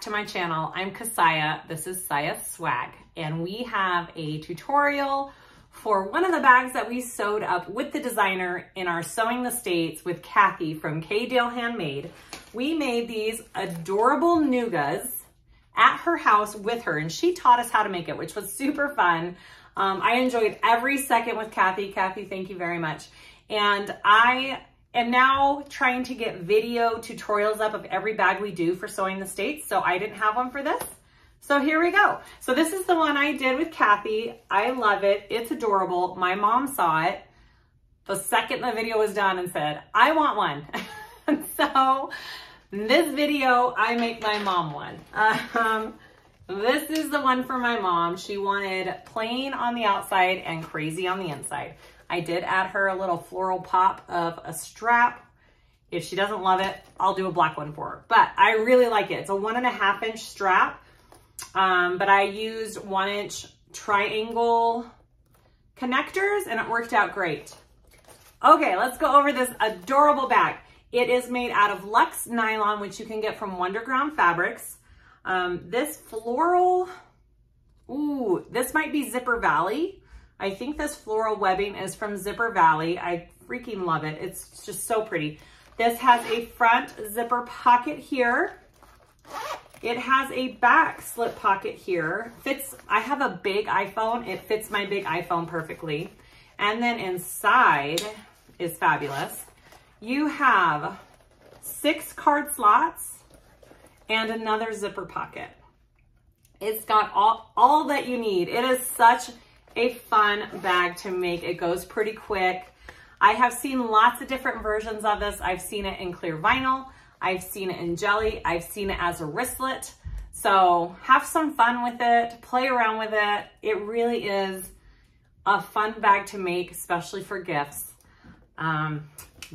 to my channel. I'm Kassiah. This is Siah Swag, and we have a tutorial for one of the bags that we sewed up with the designer in our Sewing the States with Kathy from KDill Handmade. We made these adorable Noogas at her house with her, and she taught us how to make it, which was super fun. Um, I enjoyed every second with Kathy. Kathy, thank you very much. And I am now trying to get video tutorials up of every bag we do for Sewing the States. So I didn't have one for this. So here we go. So this is the one I did with Kathy. I love it. It's adorable. My mom saw it the second the video was done and said, I want one. so this video, I make my mom one. Um, this is the one for my mom. She wanted plain on the outside and crazy on the inside. I did add her a little floral pop of a strap. If she doesn't love it, I'll do a black one for her. But I really like it. It's a one and a half inch strap, um, but I used one inch triangle connectors and it worked out great. Okay, let's go over this adorable bag. It is made out of Luxe nylon, which you can get from Wonderground Fabrics. Um, this floral, ooh, this might be Zipper Valley. I think this floral webbing is from Zipper Valley. I freaking love it. It's just so pretty. This has a front zipper pocket here. It has a back slip pocket here. Fits, I have a big iPhone. It fits my big iPhone perfectly. And then inside is fabulous. You have six card slots and another zipper pocket. It's got all, all that you need. It is such a fun bag to make. It goes pretty quick. I have seen lots of different versions of this. I've seen it in clear vinyl. I've seen it in jelly. I've seen it as a wristlet. So have some fun with it, play around with it. It really is a fun bag to make, especially for gifts. Um,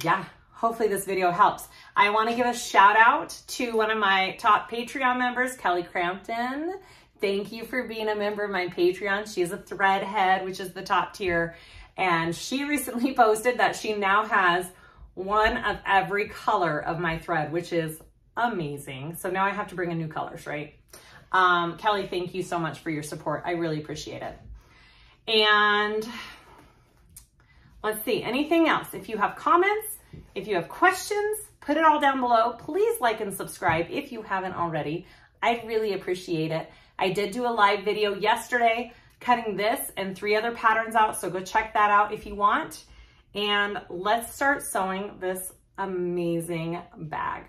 yeah, hopefully this video helps. I wanna give a shout out to one of my top Patreon members, Kelly Crampton. Thank you for being a member of my Patreon. She's a threadhead, which is the top tier. And she recently posted that she now has one of every color of my thread, which is amazing. So now I have to bring in new colors, right? Um, Kelly, thank you so much for your support. I really appreciate it. And let's see, anything else? If you have comments, if you have questions, put it all down below. Please like and subscribe if you haven't already. I'd really appreciate it. I did do a live video yesterday cutting this and three other patterns out, so go check that out if you want. And let's start sewing this amazing bag.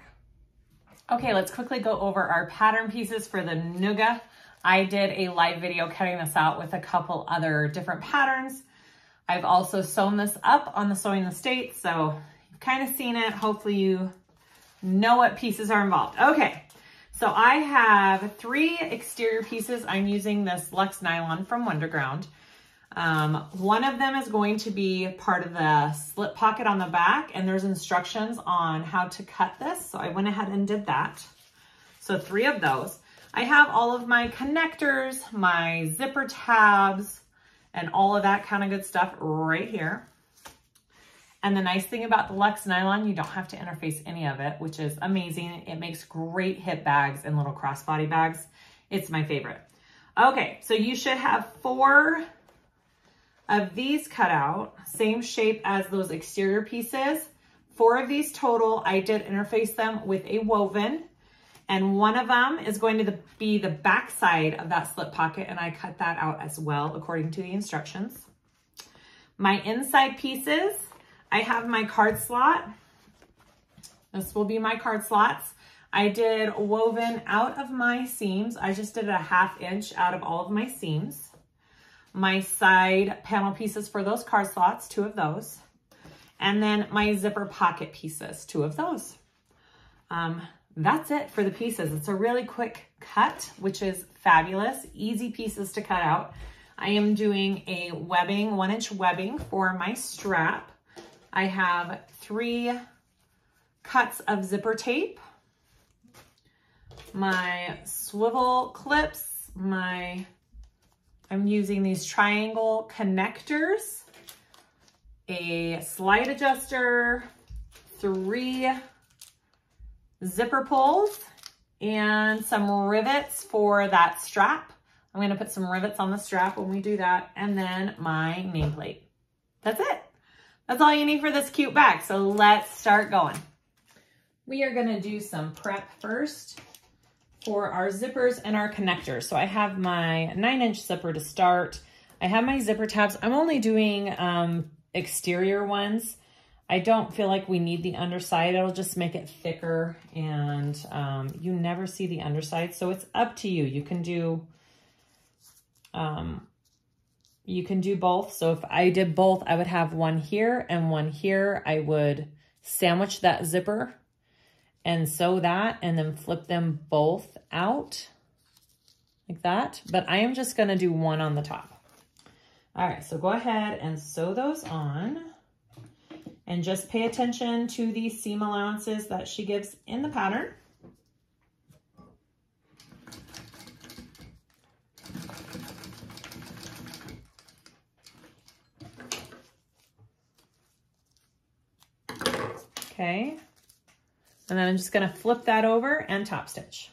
Okay, let's quickly go over our pattern pieces for the Nooga. I did a live video cutting this out with a couple other different patterns. I've also sewn this up on the Sewing the States, so you've kind of seen it. Hopefully you know what pieces are involved. Okay, so I have three exterior pieces. I'm using this Luxe Nylon from Wonderground. Um, one of them is going to be part of the slip pocket on the back and there's instructions on how to cut this. So I went ahead and did that. So three of those. I have all of my connectors, my zipper tabs, and all of that kind of good stuff right here. And the nice thing about the Luxe Nylon, you don't have to interface any of it, which is amazing. It makes great hip bags and little crossbody bags. It's my favorite. Okay, so you should have four of these cut out, same shape as those exterior pieces. Four of these total, I did interface them with a woven and one of them is going to be the back side of that slip pocket and I cut that out as well according to the instructions. My inside pieces, I have my card slot. This will be my card slots. I did woven out of my seams. I just did a half inch out of all of my seams. My side panel pieces for those card slots, two of those. And then my zipper pocket pieces, two of those. Um, that's it for the pieces. It's a really quick cut, which is fabulous. Easy pieces to cut out. I am doing a webbing, one inch webbing for my strap. I have three cuts of zipper tape, my swivel clips, my, I'm using these triangle connectors, a slide adjuster, three zipper pulls, and some rivets for that strap. I'm gonna put some rivets on the strap when we do that, and then my nameplate. That's it. That's all you need for this cute bag. So let's start going. We are gonna do some prep first for our zippers and our connectors. So I have my nine inch zipper to start. I have my zipper tabs. I'm only doing um, exterior ones. I don't feel like we need the underside. It'll just make it thicker and um, you never see the underside. So it's up to you. You can do, um, you can do both. So if I did both, I would have one here and one here. I would sandwich that zipper and sew that and then flip them both out like that. But I am just going to do one on the top. All right, so go ahead and sew those on and just pay attention to the seam allowances that she gives in the pattern. Okay, and then I'm just gonna flip that over and top stitch.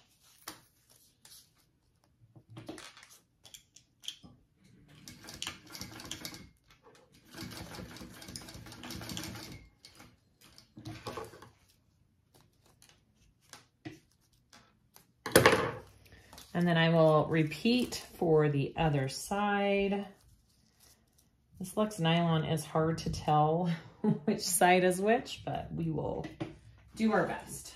And then I will repeat for the other side. This Luxe nylon is hard to tell which side is which, but we will do our best.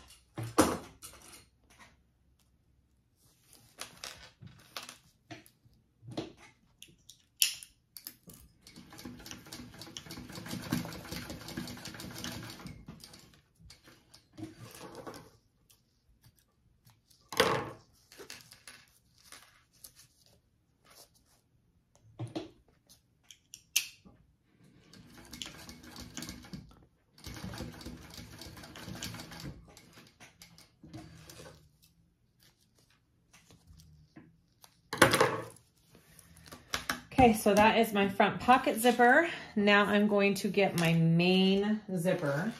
Okay, so that is my front pocket zipper. Now I'm going to get my main zipper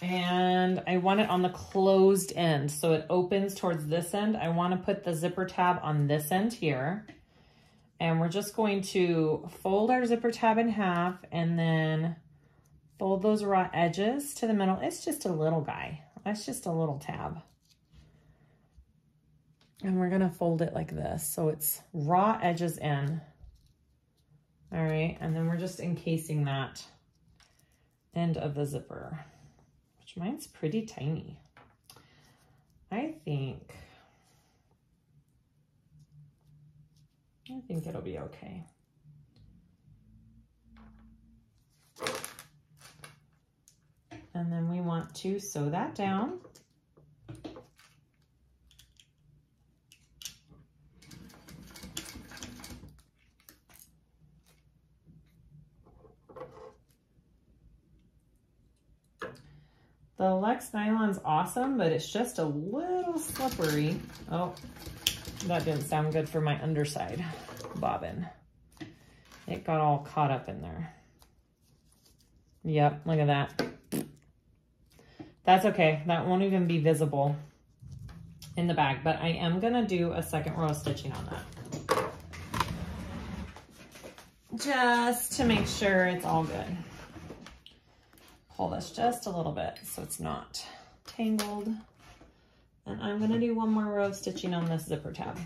and I want it on the closed end. So it opens towards this end. I want to put the zipper tab on this end here. And we're just going to fold our zipper tab in half and then fold those raw edges to the middle. It's just a little guy. That's just a little tab. And we're gonna fold it like this. So it's raw edges in. All right, and then we're just encasing that end of the zipper, which mine's pretty tiny. I think, I think it'll be okay. And then we want to sew that down. The Luxe Nylon's awesome, but it's just a little slippery. Oh, that didn't sound good for my underside bobbin. It got all caught up in there. Yep, look at that. That's okay. That won't even be visible in the bag, but I am gonna do a second row of stitching on that. Just to make sure it's all good pull this just a little bit so it's not tangled. And I'm gonna do one more row of stitching on this zipper tab.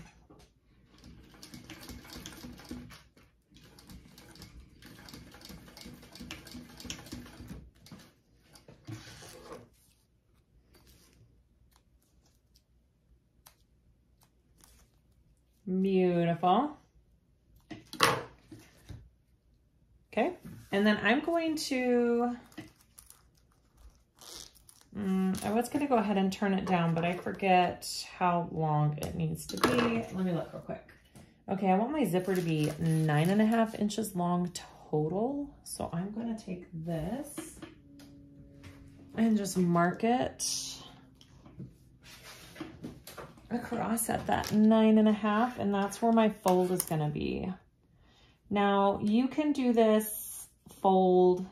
Beautiful. Okay, and then I'm going to Mm, I was going to go ahead and turn it down, but I forget how long it needs to be. Let me look real quick. Okay, I want my zipper to be nine and a half inches long total. So I'm going to take this and just mark it across at that nine and a half, and that's where my fold is going to be. Now, you can do this fold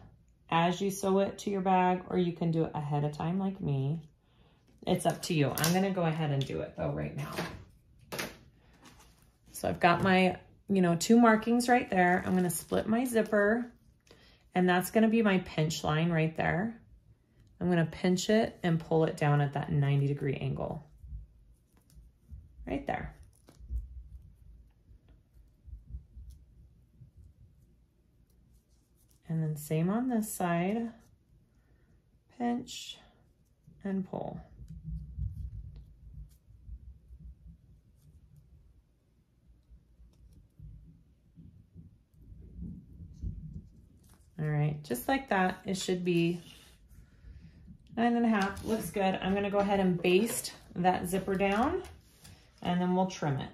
as you sew it to your bag, or you can do it ahead of time like me. It's up to you. I'm gonna go ahead and do it though right now. So I've got my, you know, two markings right there. I'm gonna split my zipper and that's gonna be my pinch line right there. I'm gonna pinch it and pull it down at that 90 degree angle. Right there. And then same on this side, pinch and pull. All right, just like that, it should be nine and a half, looks good. I'm gonna go ahead and baste that zipper down and then we'll trim it.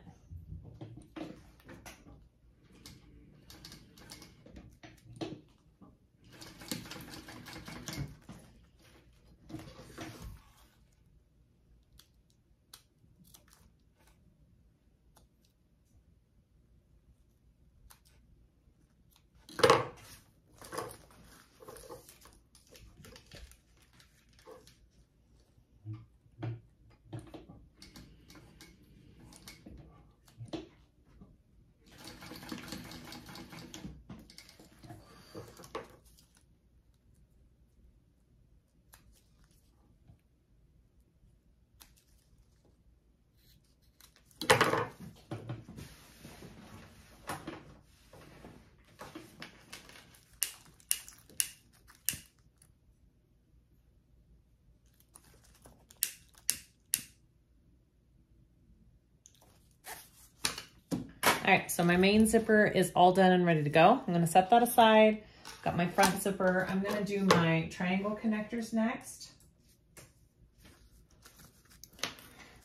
All right, so my main zipper is all done and ready to go. I'm gonna set that aside. Got my front zipper. I'm gonna do my triangle connectors next,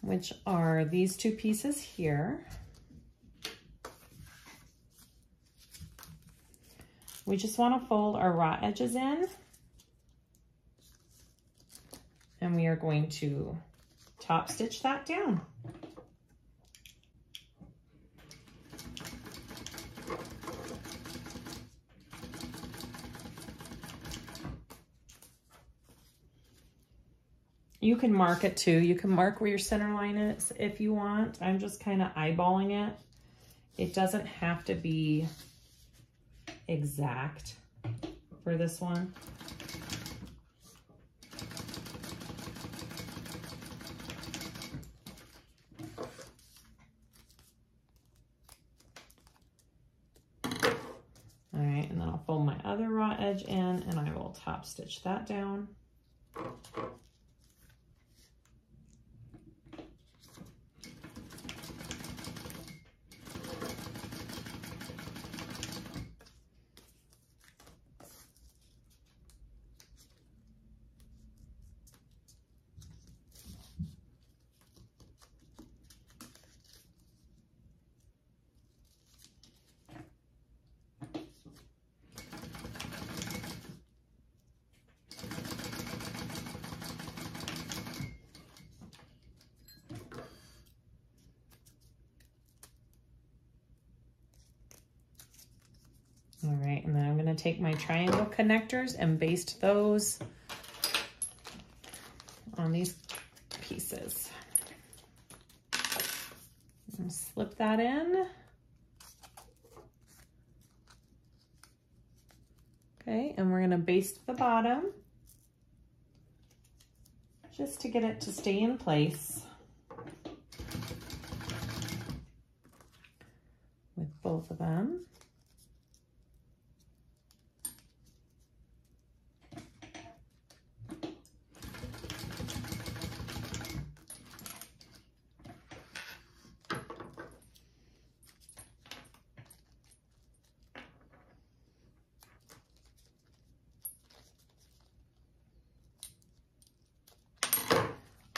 which are these two pieces here. We just wanna fold our raw edges in and we are going to top stitch that down. You can mark it too. You can mark where your center line is if you want. I'm just kind of eyeballing it. It doesn't have to be exact for this one. All right, and then I'll fold my other raw edge in and I will top stitch that down. All right, and then I'm gonna take my triangle connectors and baste those on these pieces. And slip that in. Okay, and we're gonna baste the bottom just to get it to stay in place. with both of them.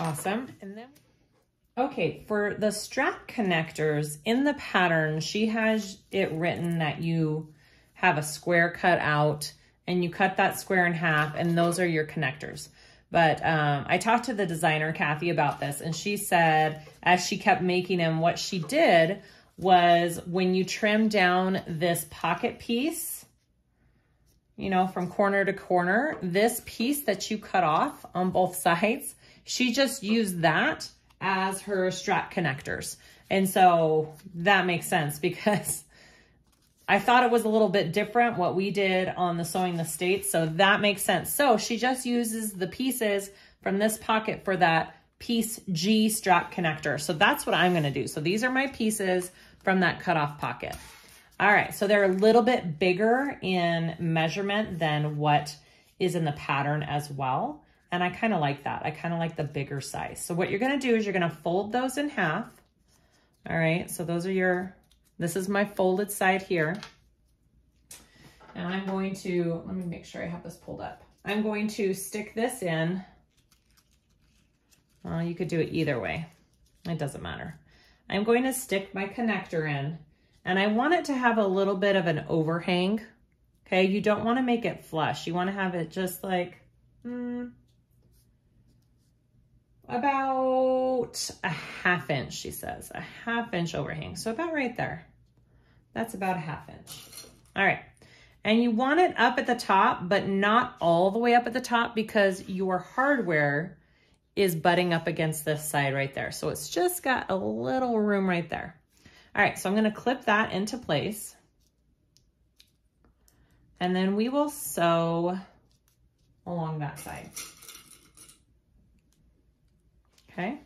Awesome. And then, okay, for the strap connectors in the pattern, she has it written that you have a square cut out and you cut that square in half and those are your connectors. But um, I talked to the designer, Kathy, about this and she said as she kept making them, what she did was when you trim down this pocket piece, you know, from corner to corner, this piece that you cut off on both sides, she just used that as her strap connectors. And so that makes sense because I thought it was a little bit different what we did on the Sewing the States. So that makes sense. So she just uses the pieces from this pocket for that piece G strap connector. So that's what I'm gonna do. So these are my pieces from that cutoff pocket. All right, so they're a little bit bigger in measurement than what is in the pattern as well. And I kind of like that. I kind of like the bigger size. So what you're gonna do is you're gonna fold those in half. All right, so those are your, this is my folded side here. And I'm going to, let me make sure I have this pulled up. I'm going to stick this in. Well, you could do it either way. It doesn't matter. I'm going to stick my connector in and I want it to have a little bit of an overhang. Okay, you don't want to make it flush. You want to have it just like, hmm, about a half inch, she says, a half inch overhang. So about right there. That's about a half inch. All right. And you want it up at the top, but not all the way up at the top because your hardware is butting up against this side right there. So it's just got a little room right there. All right, so I'm gonna clip that into place. And then we will sew along that side. Okay.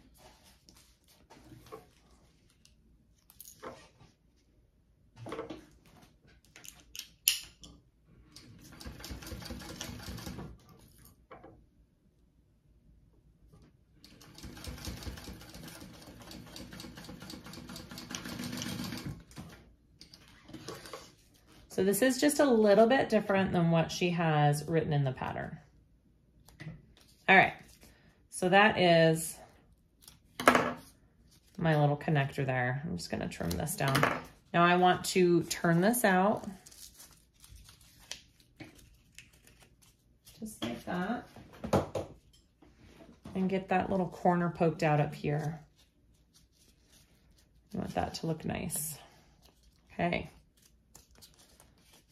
So this is just a little bit different than what she has written in the pattern. All right, so that is my little connector there. I'm just gonna trim this down. Now I want to turn this out. Just like that. And get that little corner poked out up here. I want that to look nice. Okay.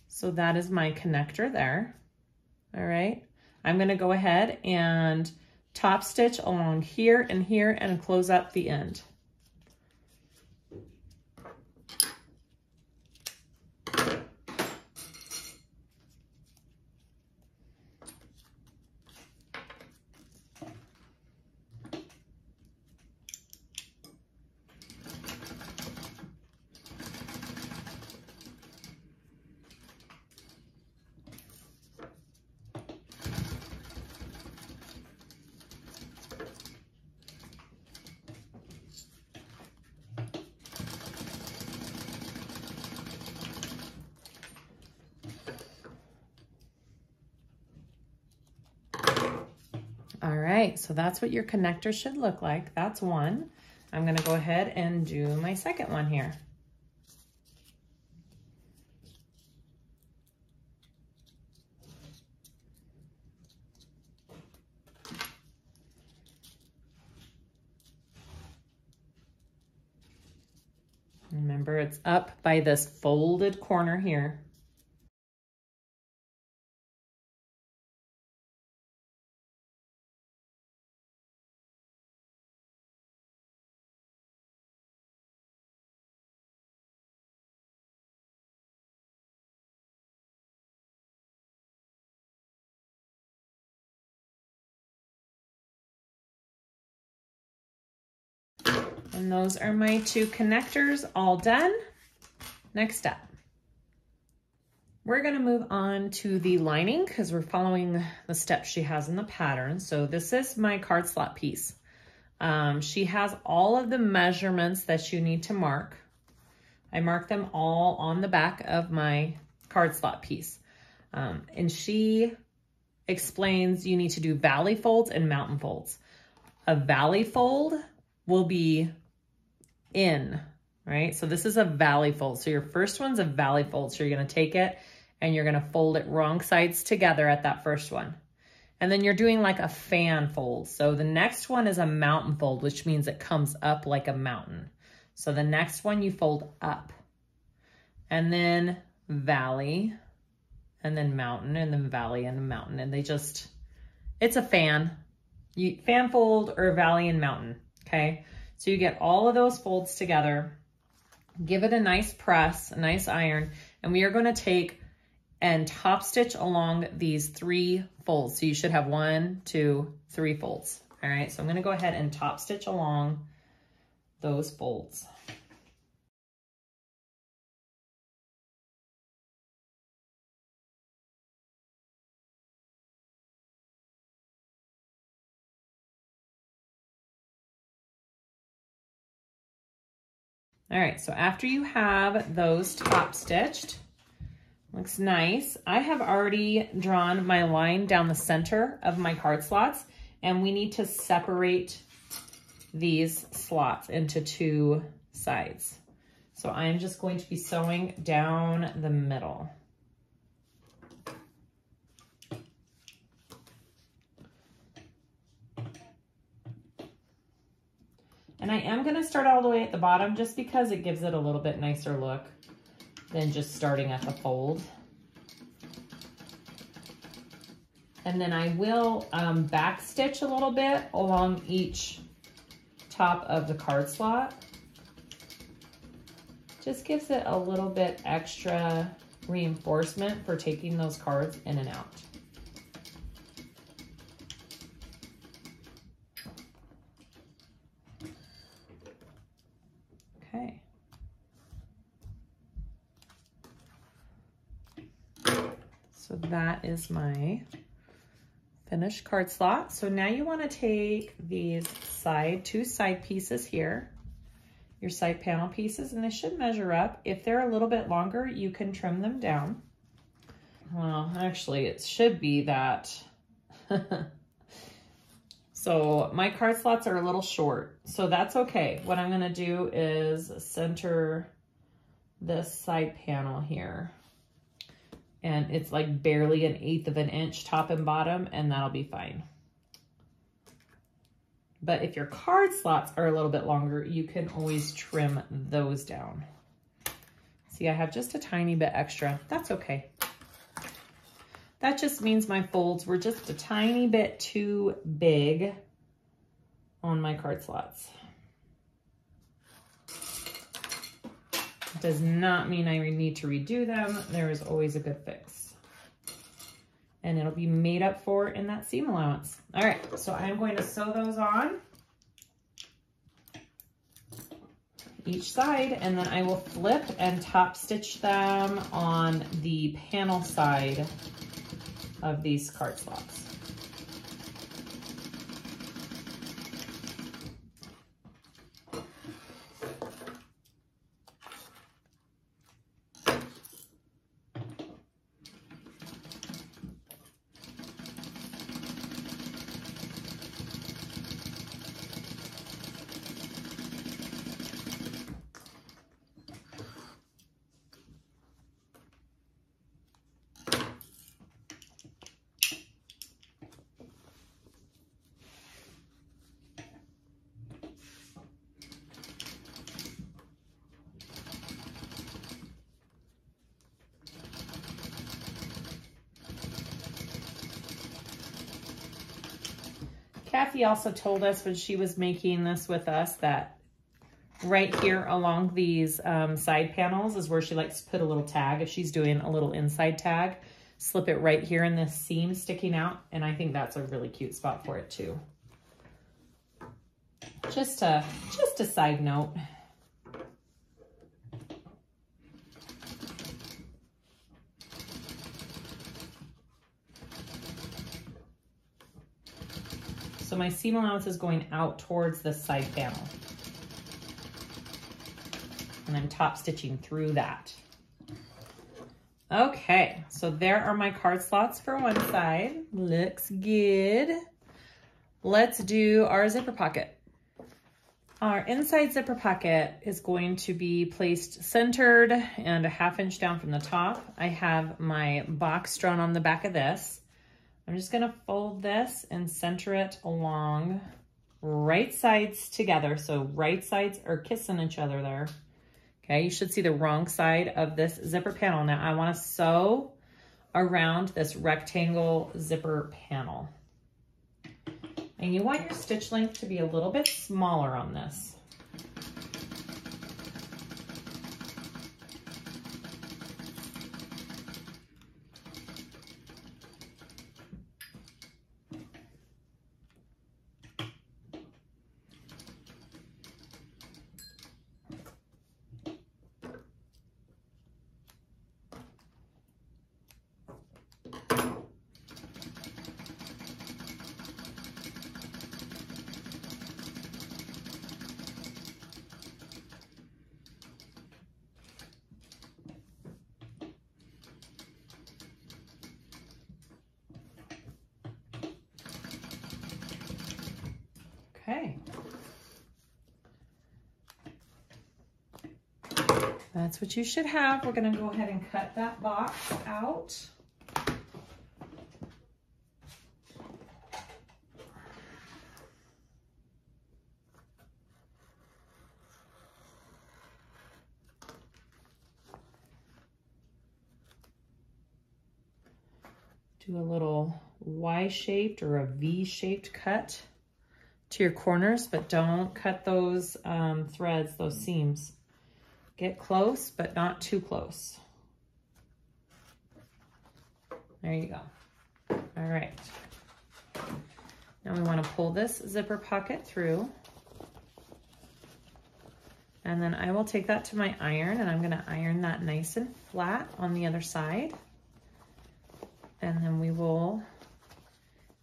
So that is my connector there. All right. I'm going to go ahead and top stitch along here and here and close up the end. All right, so that's what your connector should look like. That's one. I'm gonna go ahead and do my second one here. Remember, it's up by this folded corner here. And those are my two connectors all done. Next up, we're gonna move on to the lining because we're following the steps she has in the pattern. So this is my card slot piece. Um, she has all of the measurements that you need to mark. I mark them all on the back of my card slot piece. Um, and she explains you need to do valley folds and mountain folds. A valley fold will be in, right? So this is a valley fold. So your first one's a valley fold. So you're going to take it and you're going to fold it wrong sides together at that first one. And then you're doing like a fan fold. So the next one is a mountain fold, which means it comes up like a mountain. So the next one you fold up and then valley and then mountain and then valley and mountain. And they just, it's a fan. you, fan fold or valley and mountain, okay? So you get all of those folds together, give it a nice press, a nice iron, and we are gonna take and top stitch along these three folds. So you should have one, two, three folds. All right, so I'm gonna go ahead and top stitch along those folds. All right, so after you have those top stitched, looks nice. I have already drawn my line down the center of my card slots and we need to separate these slots into two sides. So I'm just going to be sewing down the middle. And I am gonna start all the way at the bottom just because it gives it a little bit nicer look than just starting at the fold. And then I will um, back stitch a little bit along each top of the card slot. Just gives it a little bit extra reinforcement for taking those cards in and out. So that is my finished card slot. So now you wanna take these side, two side pieces here, your side panel pieces, and they should measure up. If they're a little bit longer, you can trim them down. Well, actually it should be that. so my card slots are a little short, so that's okay. What I'm gonna do is center this side panel here and it's like barely an eighth of an inch top and bottom and that'll be fine. But if your card slots are a little bit longer, you can always trim those down. See, I have just a tiny bit extra. That's okay. That just means my folds were just a tiny bit too big on my card slots. Does not mean I need to redo them. There is always a good fix. And it'll be made up for in that seam allowance. All right, so I'm going to sew those on each side and then I will flip and top stitch them on the panel side of these card slots. Also told us when she was making this with us that right here along these um, side panels is where she likes to put a little tag. If she's doing a little inside tag, slip it right here in this seam sticking out. And I think that's a really cute spot for it too. Just a, just a side note. My seam allowance is going out towards the side panel. And I'm top stitching through that. Okay, so there are my card slots for one side. Looks good. Let's do our zipper pocket. Our inside zipper pocket is going to be placed centered and a half inch down from the top. I have my box drawn on the back of this. I'm just gonna fold this and center it along right sides together. So right sides are kissing each other there. Okay, you should see the wrong side of this zipper panel. Now I wanna sew around this rectangle zipper panel. And you want your stitch length to be a little bit smaller on this. Okay. What you should have. We're gonna go ahead and cut that box out. Do a little Y-shaped or a V-shaped cut to your corners, but don't cut those um, threads, those seams. Get close, but not too close. There you go. All right. Now we want to pull this zipper pocket through. And then I will take that to my iron and I'm going to iron that nice and flat on the other side. And then we will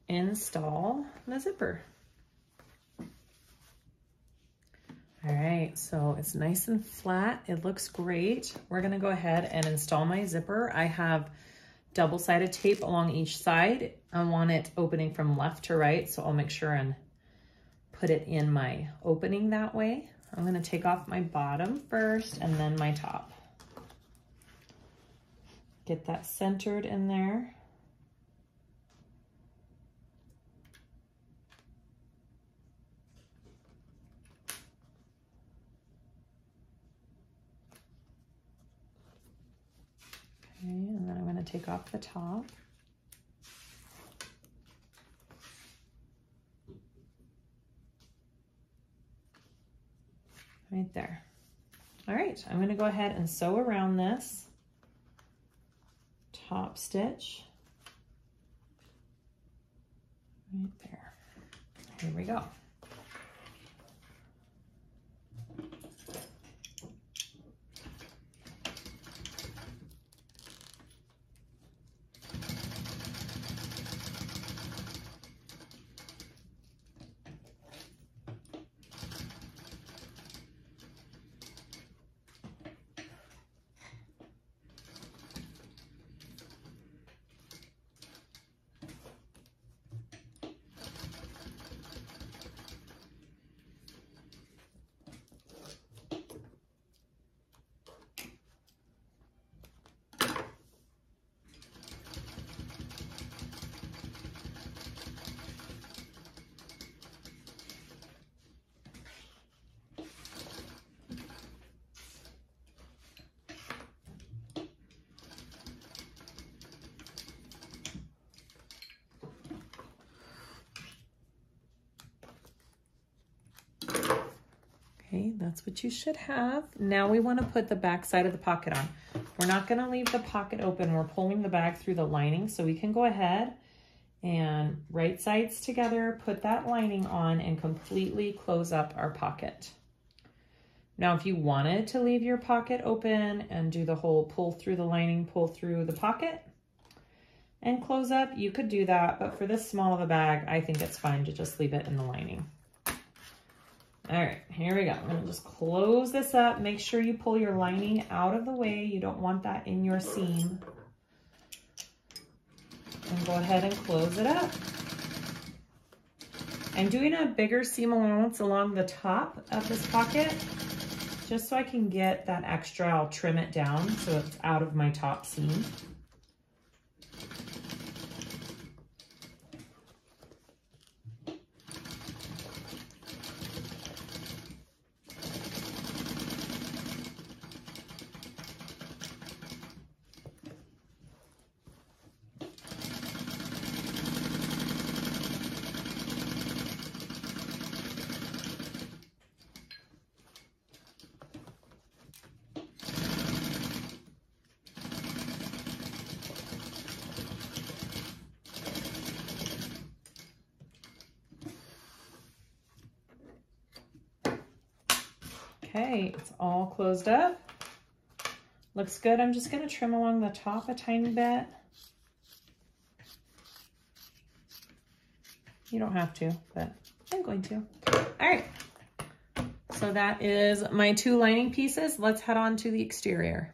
install the zipper. All right, so it's nice and flat. It looks great. We're gonna go ahead and install my zipper. I have double-sided tape along each side. I want it opening from left to right, so I'll make sure and put it in my opening that way. I'm gonna take off my bottom first and then my top. Get that centered in there. Okay, and then I'm going to take off the top. Right there. All right, I'm going to go ahead and sew around this top stitch. Right there. Here we go. Okay, that's what you should have. Now we wanna put the back side of the pocket on. We're not gonna leave the pocket open. We're pulling the bag through the lining, so we can go ahead and right sides together, put that lining on and completely close up our pocket. Now, if you wanted to leave your pocket open and do the whole pull through the lining, pull through the pocket and close up, you could do that. But for this small of a bag, I think it's fine to just leave it in the lining. All right, here we go. I'm gonna just close this up. Make sure you pull your lining out of the way. You don't want that in your seam. And go ahead and close it up. I'm doing a bigger seam allowance along the top of this pocket just so I can get that extra. I'll trim it down so it's out of my top seam. Closed up. Looks good. I'm just gonna trim along the top a tiny bit. You don't have to, but I'm going to. All right. So that is my two lining pieces. Let's head on to the exterior.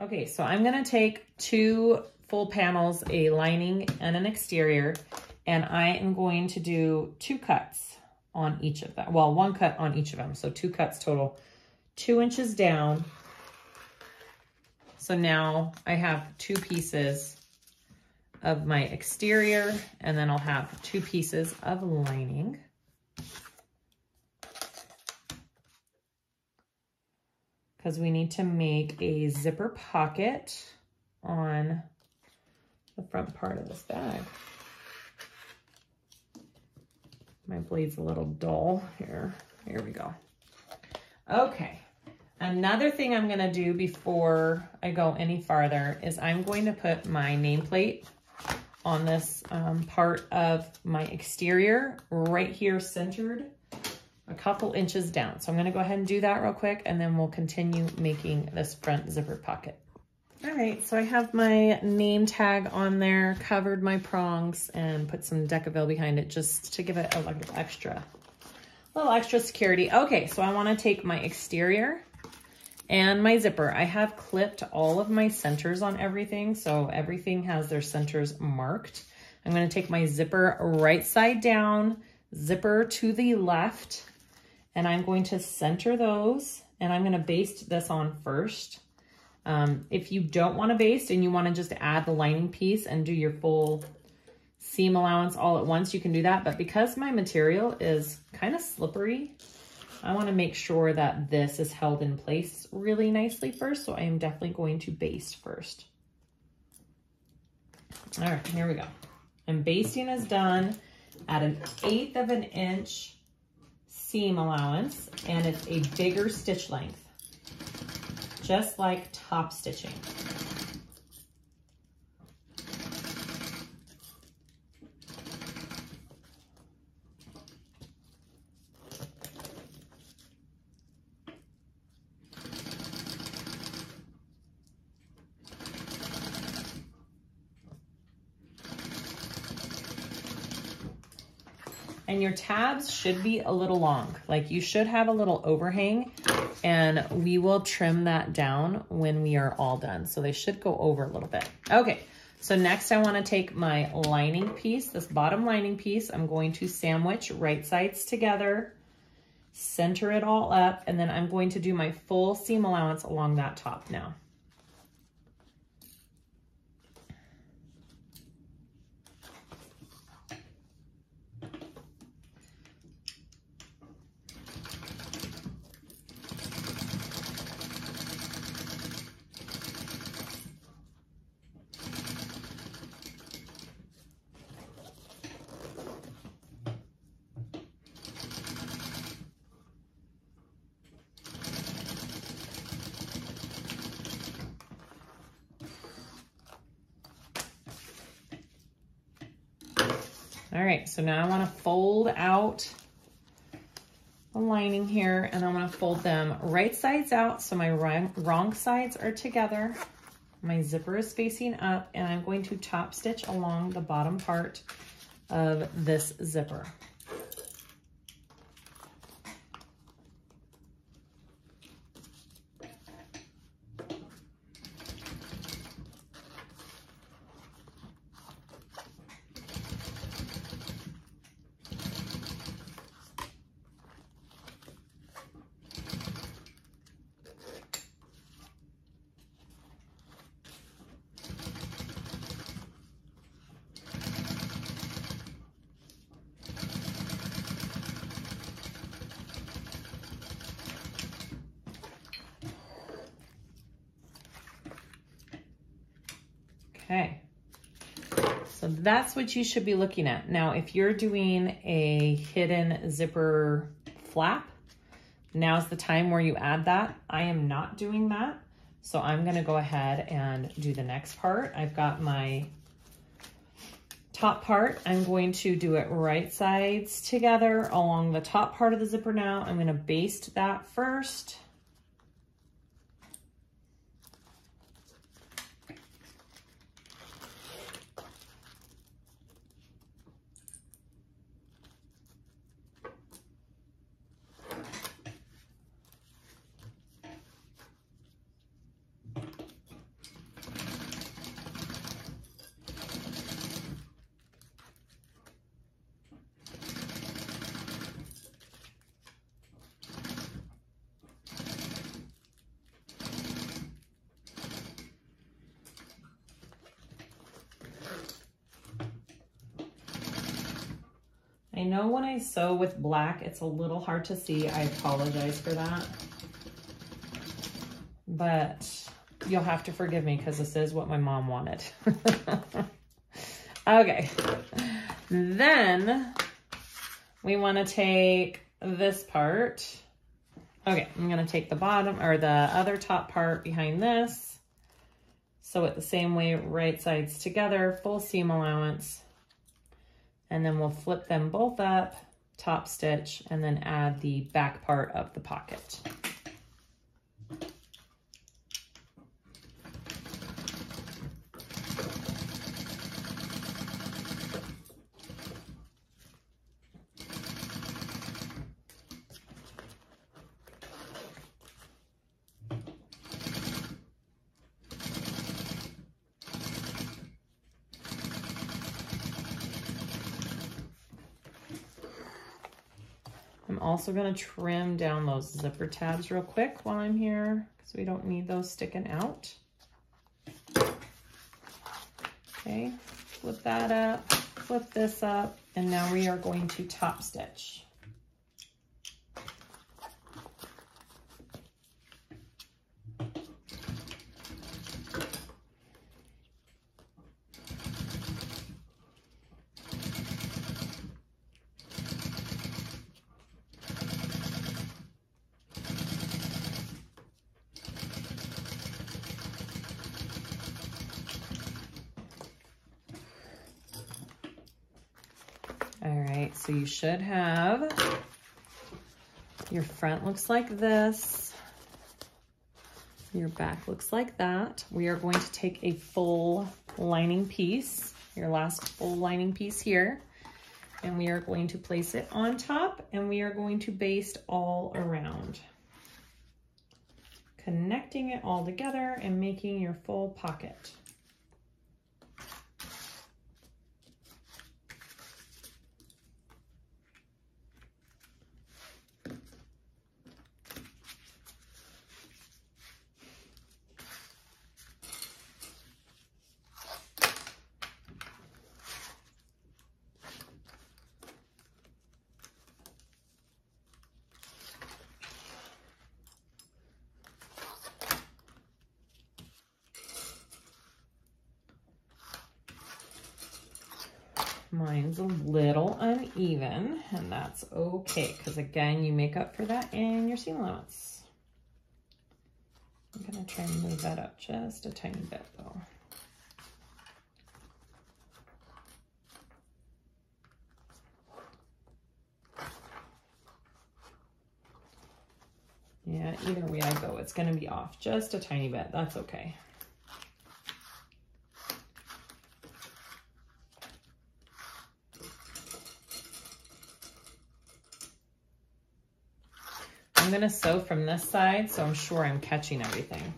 Okay, so I'm gonna take two full panels, a lining and an exterior, and I am going to do two cuts on each of them. Well, one cut on each of them. So two cuts total, two inches down. So now I have two pieces of my exterior and then I'll have two pieces of lining. Because we need to make a zipper pocket on the front part of this bag. My blade's a little dull here. Here we go. Okay. Another thing I'm going to do before I go any farther is I'm going to put my nameplate on this um, part of my exterior right here centered a couple inches down. So I'm going to go ahead and do that real quick and then we'll continue making this front zipper pocket. All right, so I have my name tag on there, covered my prongs, and put some Decovil behind it just to give it a little extra, little extra security. Okay, so I wanna take my exterior and my zipper. I have clipped all of my centers on everything, so everything has their centers marked. I'm gonna take my zipper right side down, zipper to the left, and I'm going to center those, and I'm gonna baste this on first. Um, if you don't want to baste and you want to just add the lining piece and do your full seam allowance all at once, you can do that. But because my material is kind of slippery, I want to make sure that this is held in place really nicely first. So I am definitely going to baste first. All right, here we go. And basting is done at an eighth of an inch seam allowance and it's a bigger stitch length just like top stitching. Your tabs should be a little long. Like you should have a little overhang and we will trim that down when we are all done. So they should go over a little bit. Okay, so next I wanna take my lining piece, this bottom lining piece, I'm going to sandwich right sides together, center it all up, and then I'm going to do my full seam allowance along that top now. All right, so now I wanna fold out the lining here and I'm gonna fold them right sides out so my wrong sides are together. My zipper is facing up and I'm going to top stitch along the bottom part of this zipper. Okay. So that's what you should be looking at. Now, if you're doing a hidden zipper flap, now's the time where you add that. I am not doing that. So I'm gonna go ahead and do the next part. I've got my top part, I'm going to do it right sides together along the top part of the zipper now. I'm gonna baste that first. I know when I sew with black, it's a little hard to see. I apologize for that. But you'll have to forgive me because this is what my mom wanted. okay. Then we want to take this part. Okay, I'm going to take the bottom or the other top part behind this. Sew it the same way, right sides together, full seam allowance and then we'll flip them both up, top stitch, and then add the back part of the pocket. I'm also gonna trim down those zipper tabs real quick while I'm here because we don't need those sticking out. Okay, flip that up, flip this up, and now we are going to top stitch. All right, so you should have, your front looks like this. Your back looks like that. We are going to take a full lining piece, your last full lining piece here, and we are going to place it on top and we are going to baste all around. Connecting it all together and making your full pocket. Mine's a little uneven and that's okay because again, you make up for that in your seam allowance. I'm gonna try and move that up just a tiny bit though. Yeah, either way I go, it's gonna be off just a tiny bit. That's okay. I'm gonna sew from this side, so I'm sure I'm catching everything.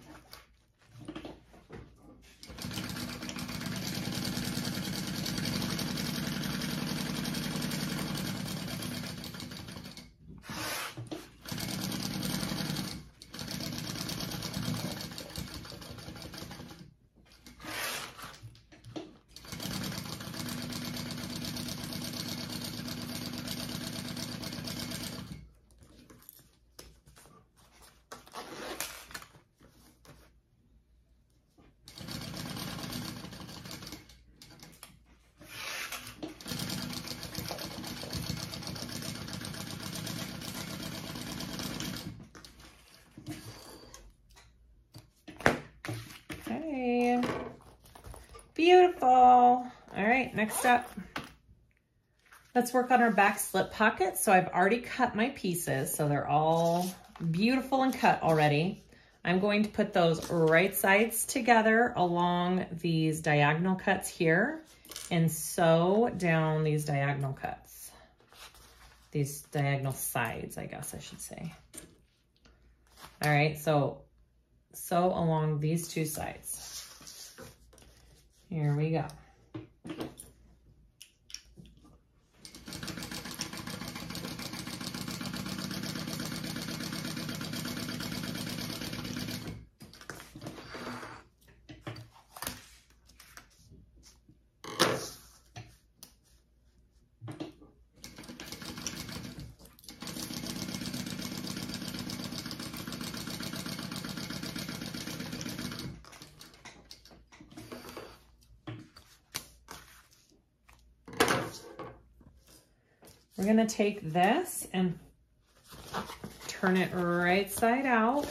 Next up, let's work on our back slip pocket. So I've already cut my pieces, so they're all beautiful and cut already. I'm going to put those right sides together along these diagonal cuts here and sew down these diagonal cuts. These diagonal sides, I guess I should say. All right, so sew along these two sides. Here we go. We're gonna take this and turn it right side out.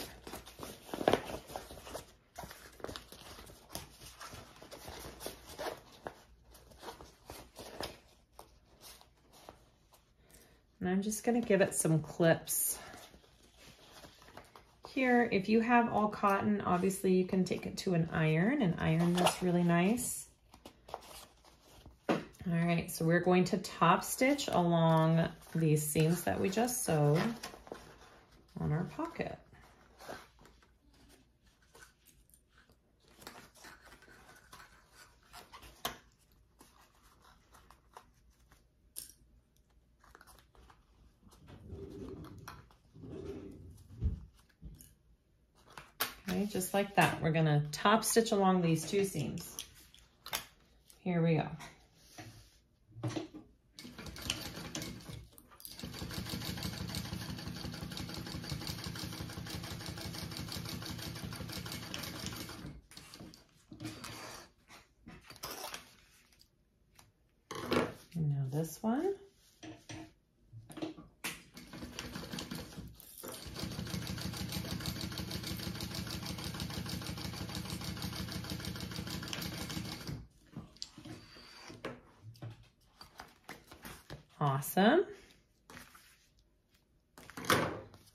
And I'm just gonna give it some clips here. If you have all cotton, obviously you can take it to an iron and iron this really nice. All right, so we're going to top stitch along these seams that we just sewed on our pocket. Okay, just like that. We're gonna top stitch along these two seams. Here we go. now this one. Awesome.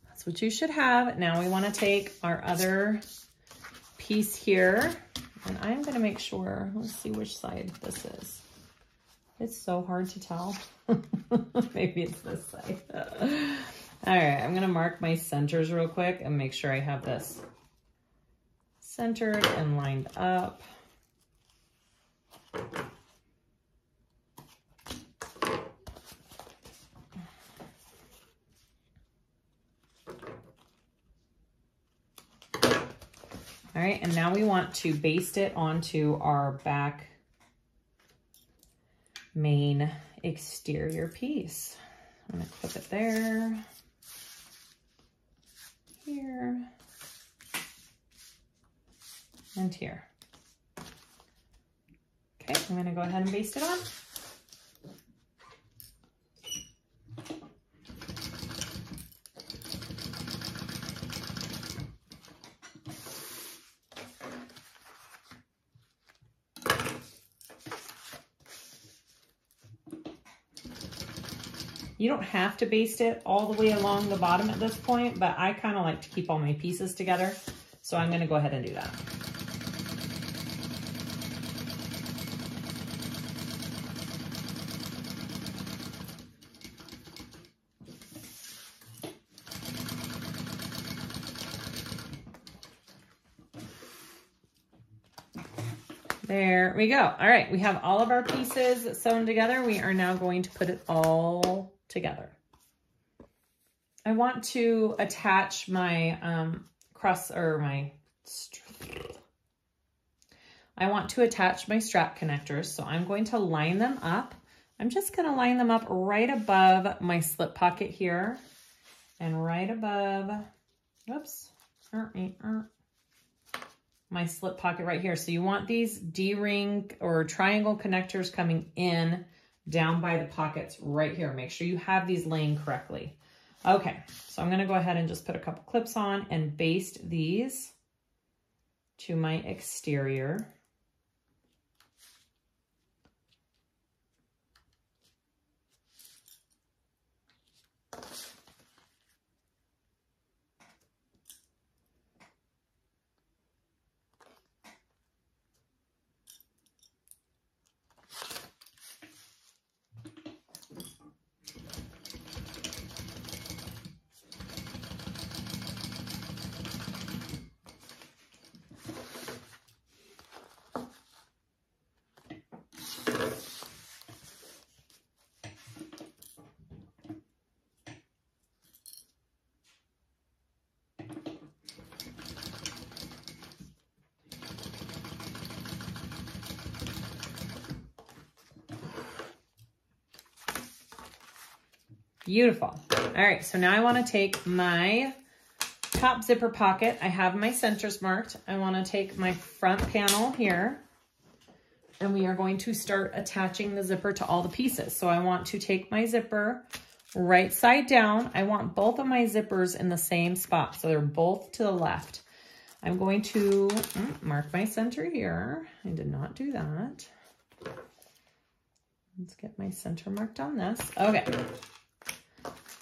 That's you should have. Now we want to take our other piece here and I'm going to make sure, let's see which side this is. It's so hard to tell. Maybe it's this side. All right, I'm gonna mark my centers real quick and make sure I have this centered and lined up. All right, and now we want to baste it onto our back main exterior piece. I'm gonna clip it there, here, and here. Okay, I'm gonna go ahead and baste it on. You don't have to baste it all the way along the bottom at this point, but I kind of like to keep all my pieces together. So I'm gonna go ahead and do that. There we go. All right, we have all of our pieces sewn together. We are now going to put it all together. I want to attach my um, cross or my, I want to attach my strap connectors. So I'm going to line them up. I'm just going to line them up right above my slip pocket here and right above, oops, er, er, my slip pocket right here. So you want these D-ring or triangle connectors coming in down by the pockets right here. Make sure you have these laying correctly. Okay, so I'm gonna go ahead and just put a couple clips on and baste these to my exterior. Beautiful. All right, so now I wanna take my top zipper pocket. I have my centers marked. I wanna take my front panel here and we are going to start attaching the zipper to all the pieces. So I want to take my zipper right side down. I want both of my zippers in the same spot. So they're both to the left. I'm going to mm, mark my center here. I did not do that. Let's get my center marked on this. Okay.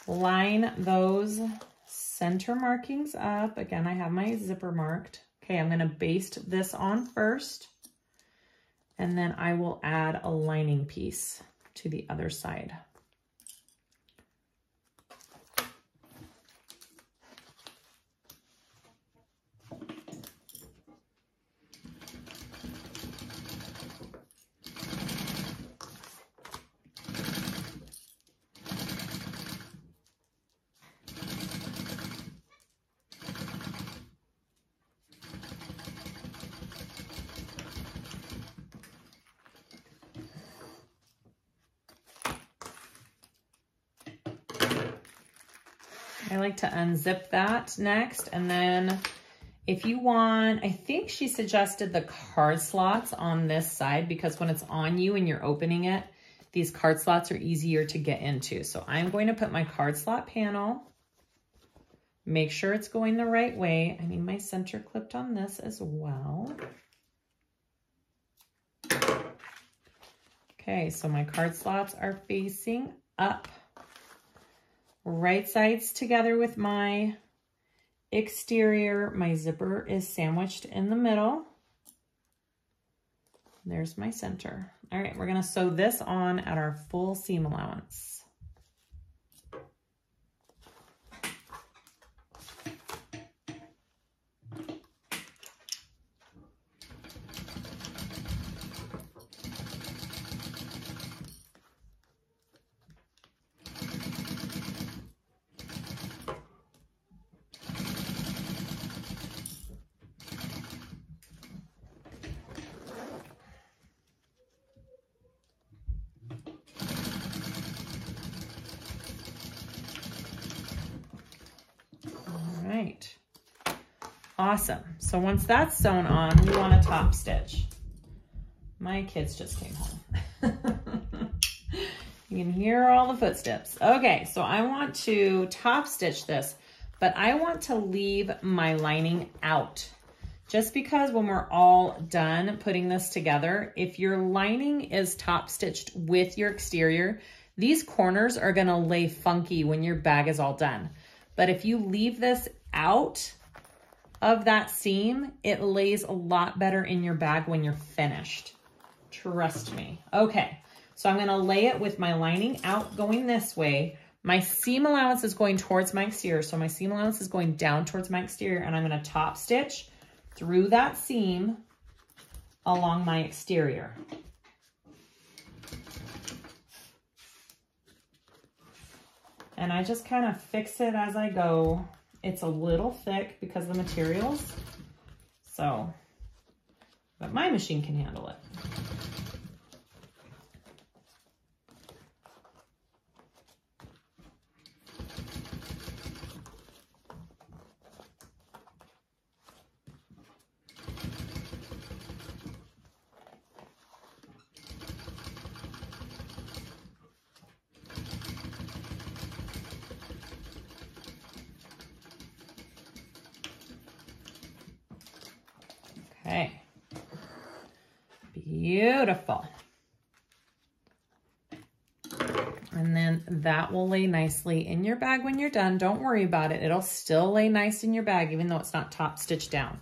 Line those center markings up. Again, I have my zipper marked. Okay, I'm going to baste this on first. And then I will add a lining piece to the other side. I like to unzip that next. And then if you want, I think she suggested the card slots on this side because when it's on you and you're opening it, these card slots are easier to get into. So I'm going to put my card slot panel, make sure it's going the right way. I need my center clipped on this as well. Okay, so my card slots are facing up right sides together with my exterior. My zipper is sandwiched in the middle. There's my center. All right, we're gonna sew this on at our full seam allowance. right. Awesome. So once that's sewn on, we want to top stitch. My kids just came home. you can hear all the footsteps. Okay, so I want to top stitch this, but I want to leave my lining out. Just because when we're all done putting this together, if your lining is top stitched with your exterior, these corners are gonna lay funky when your bag is all done. But if you leave this out of that seam, it lays a lot better in your bag when you're finished. Trust me. Okay, so I'm gonna lay it with my lining out going this way. My seam allowance is going towards my exterior, so my seam allowance is going down towards my exterior, and I'm gonna top stitch through that seam along my exterior. And I just kind of fix it as I go. It's a little thick because of the materials. So, but my machine can handle it. Okay. Beautiful. And then that will lay nicely in your bag when you're done. Don't worry about it. It'll still lay nice in your bag, even though it's not top stitched down.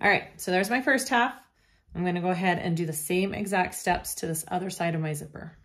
All right, so there's my first half. I'm gonna go ahead and do the same exact steps to this other side of my zipper.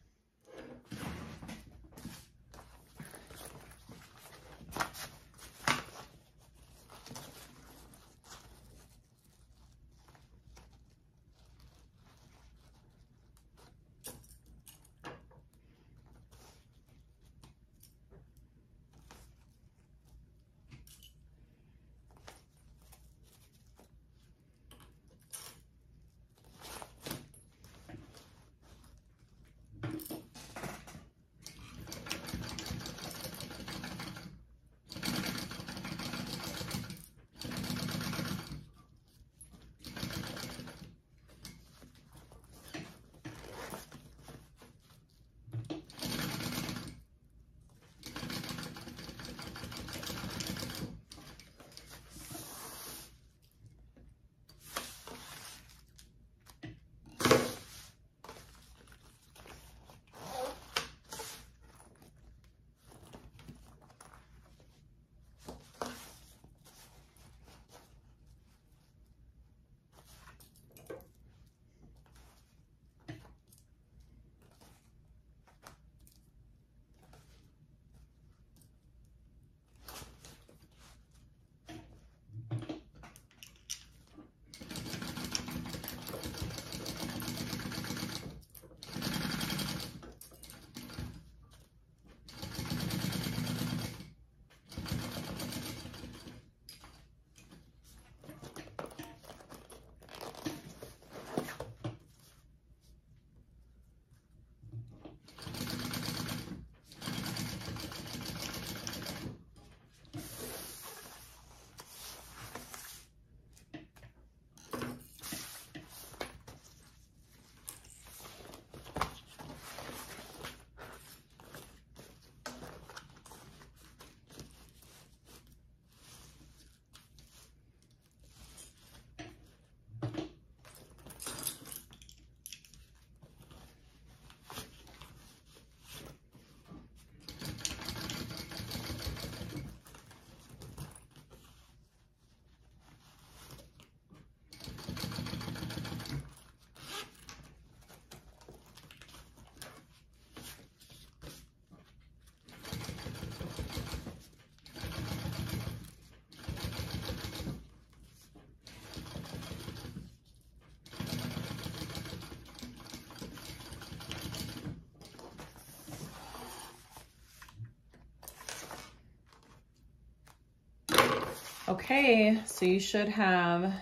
Okay, so you should have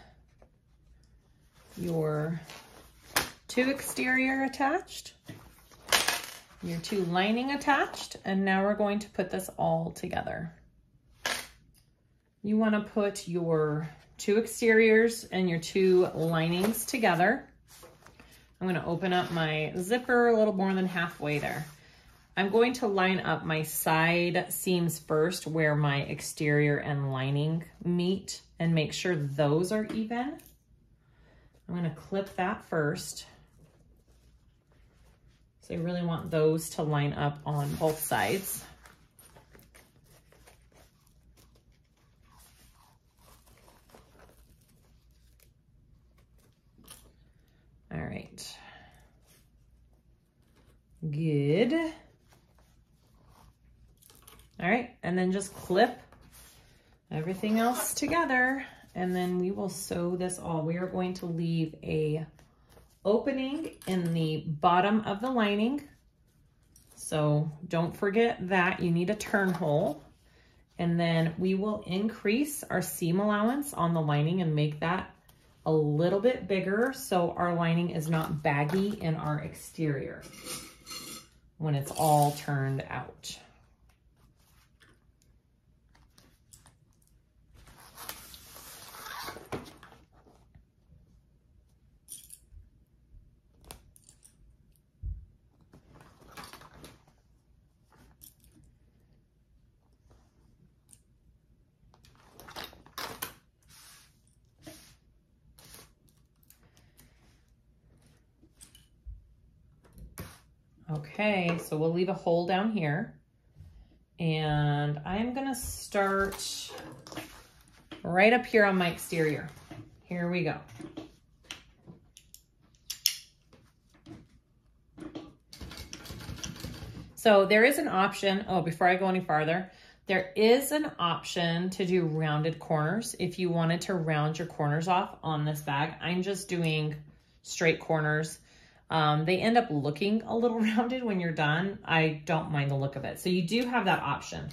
your two exterior attached, your two lining attached, and now we're going to put this all together. You wanna put your two exteriors and your two linings together. I'm gonna open up my zipper a little more than halfway there. I'm going to line up my side seams first where my exterior and lining meet and make sure those are even. I'm gonna clip that first. So you really want those to line up on both sides. All right. Good. All right, and then just clip everything else together and then we will sew this all. We are going to leave a opening in the bottom of the lining. So don't forget that you need a turn hole. And then we will increase our seam allowance on the lining and make that a little bit bigger so our lining is not baggy in our exterior when it's all turned out. Okay, so we'll leave a hole down here. And I'm gonna start right up here on my exterior. Here we go. So there is an option, oh, before I go any farther, there is an option to do rounded corners if you wanted to round your corners off on this bag. I'm just doing straight corners um, they end up looking a little rounded when you're done. I don't mind the look of it. So you do have that option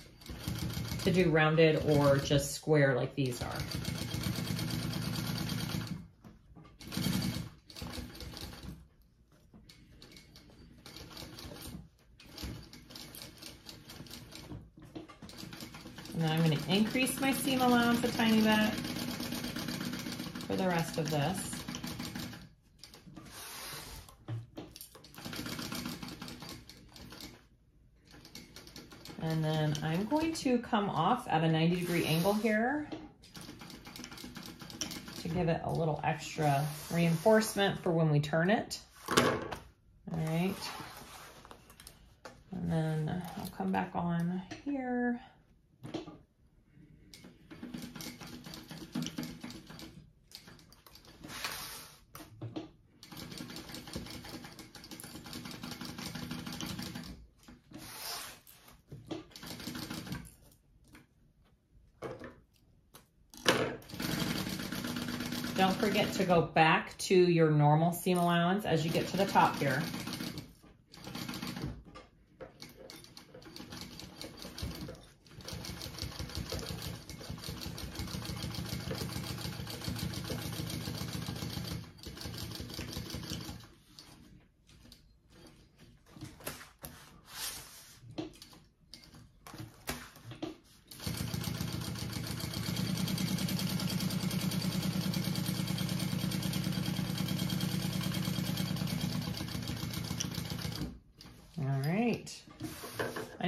to do rounded or just square like these are. And then I'm going to increase my seam allowance a tiny bit for the rest of this. And then I'm going to come off at a 90 degree angle here to give it a little extra reinforcement for when we turn it. All right. And then I'll come back on here. Don't forget to go back to your normal seam allowance as you get to the top here.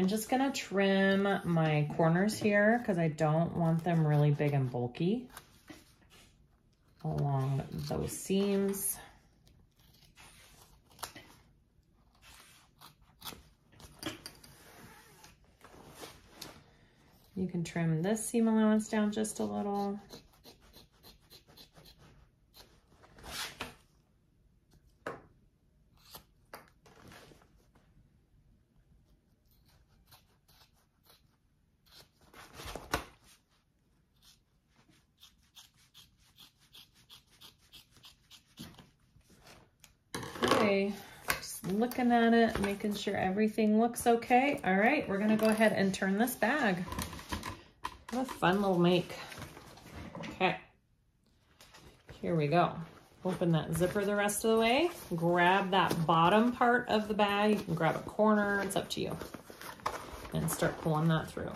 I'm just gonna trim my corners here because I don't want them really big and bulky along those seams. You can trim this seam allowance down just a little. looking at it, making sure everything looks okay. All right, we're gonna go ahead and turn this bag. What a fun little make. Okay, here we go. Open that zipper the rest of the way. Grab that bottom part of the bag. You can grab a corner, it's up to you. And start pulling that through.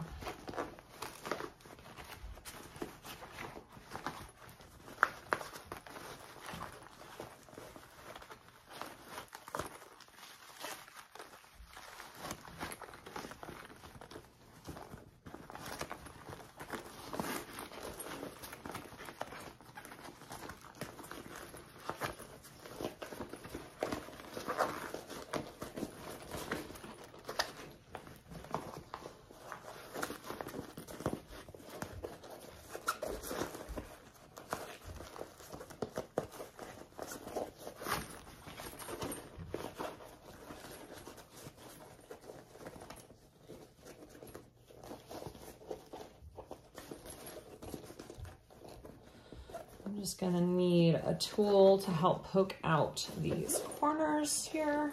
Just gonna need a tool to help poke out these corners here.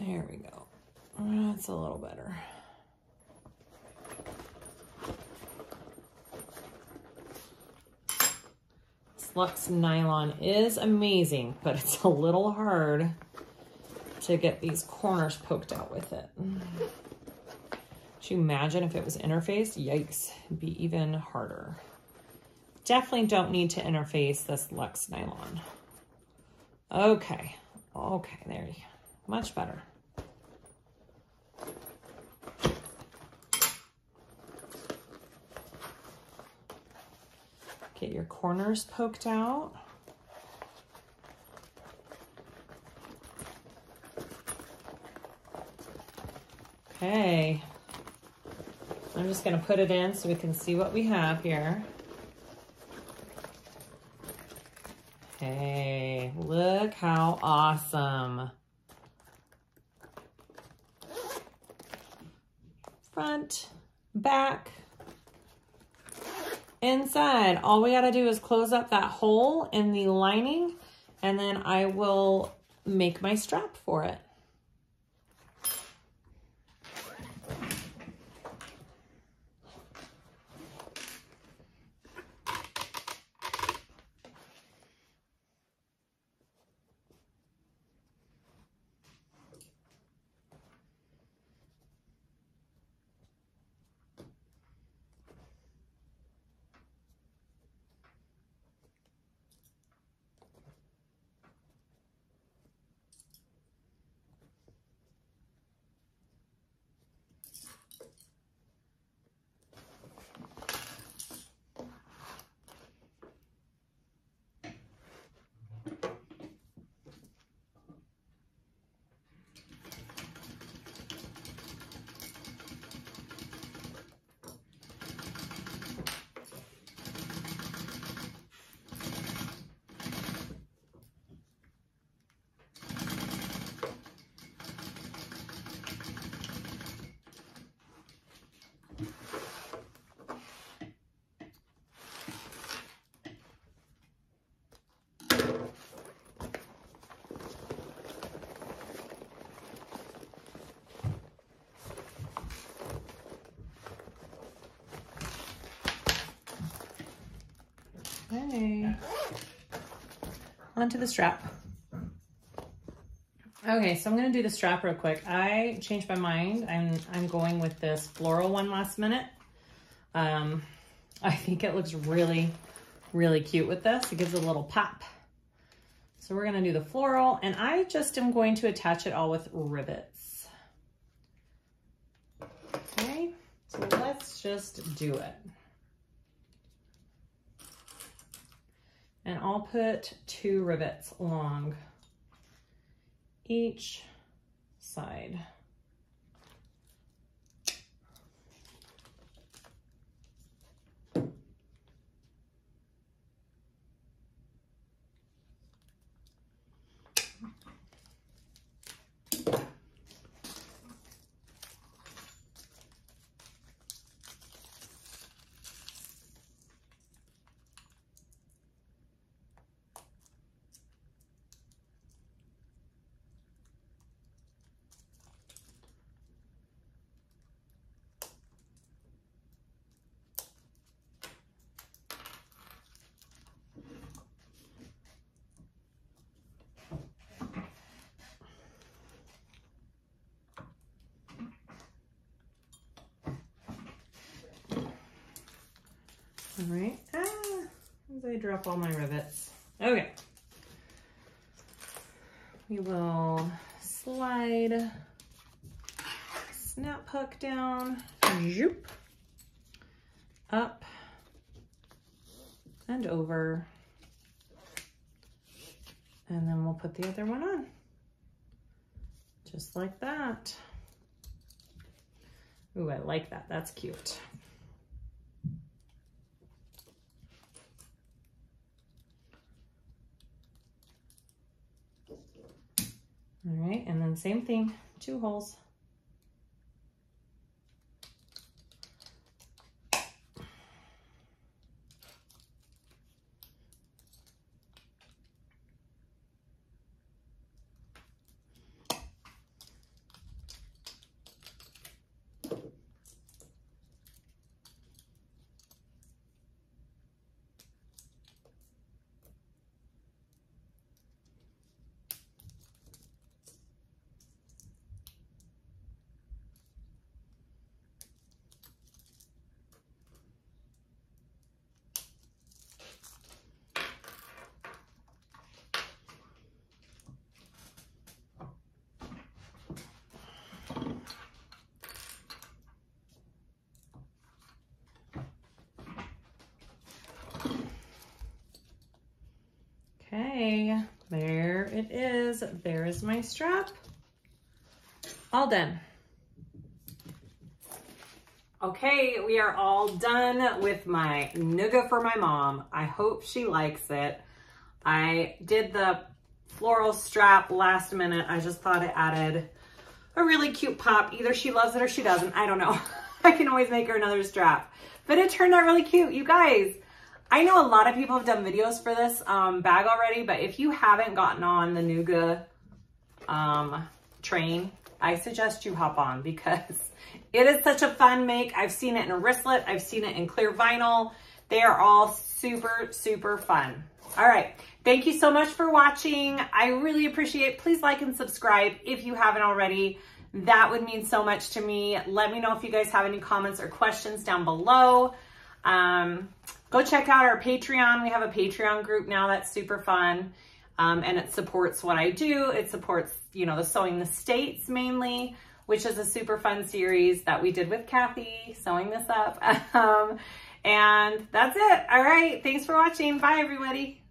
There we go. That's a little better. Lux nylon is amazing, but it's a little hard to get these corners poked out with it. Could you imagine if it was interfaced? Yikes, it'd be even harder. Definitely don't need to interface this Lux nylon. Okay, okay, there you go. Much better. Get your corners poked out. Okay. I'm just going to put it in so we can see what we have here. Hey, look how awesome. Front, back, inside. All we got to do is close up that hole in the lining and then I will make my strap for it. Okay. Onto the strap. Okay, so I'm gonna do the strap real quick. I changed my mind. I'm I'm going with this floral one last minute. Um, I think it looks really, really cute with this. It gives a little pop. So we're gonna do the floral and I just am going to attach it all with rivets. Okay, so let's just do it. And I'll put two rivets along each side. All right. Ah, drop all my rivets. Okay. We will slide snap hook down, zoop, up and over. And then we'll put the other one on, just like that. Ooh, I like that, that's cute. All right, and then same thing, two holes. Okay, there it is. There is my strap. All done. Okay, we are all done with my Nooga for my mom. I hope she likes it. I did the floral strap last minute. I just thought it added a really cute pop. Either she loves it or she doesn't. I don't know. I can always make her another strap. But it turned out really cute. You guys, I know a lot of people have done videos for this um, bag already, but if you haven't gotten on the Nooga um, train, I suggest you hop on because it is such a fun make. I've seen it in a wristlet. I've seen it in clear vinyl. They are all super, super fun. All right. Thank you so much for watching. I really appreciate it. Please like and subscribe if you haven't already. That would mean so much to me. Let me know if you guys have any comments or questions down below. Um, go check out our Patreon. We have a Patreon group now that's super fun. Um, and it supports what I do. It supports, you know, the Sewing the States mainly, which is a super fun series that we did with Kathy, sewing this up. um, and that's it. All right. Thanks for watching. Bye, everybody.